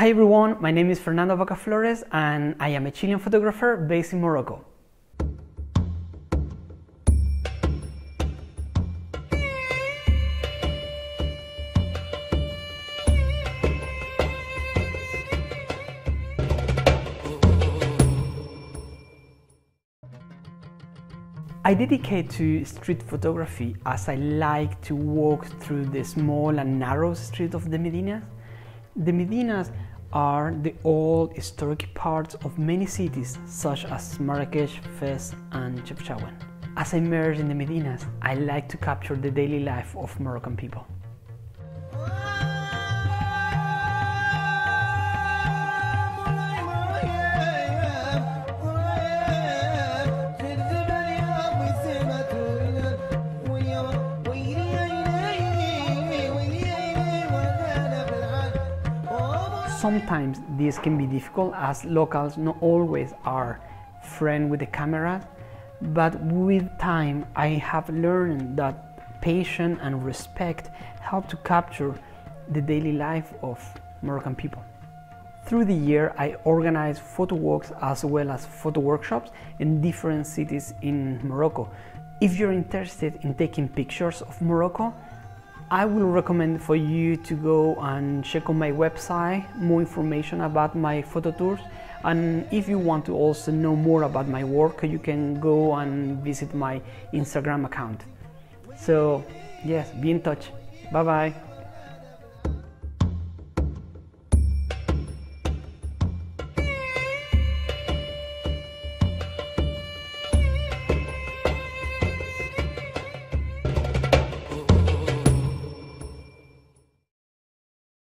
Hi everyone, my name is Fernando Vacaflores and I am a Chilean photographer based in Morocco. I dedicate to street photography as I like to walk through the small and narrow street of the Medinas. The Medinas are the old historic parts of many cities such as Marrakesh, Fez and Chefchaouen. As I immerse in the Medinas, I like to capture the daily life of Moroccan people. Sometimes this can be difficult as locals not always are friend with the camera, but with time I have learned that patience and respect help to capture the daily life of Moroccan people. Through the year, I organize photo walks as well as photo workshops in different cities in Morocco. If you're interested in taking pictures of Morocco, I will recommend for you to go and check on my website more information about my photo tours and if you want to also know more about my work you can go and visit my Instagram account. So yes, be in touch. Bye bye.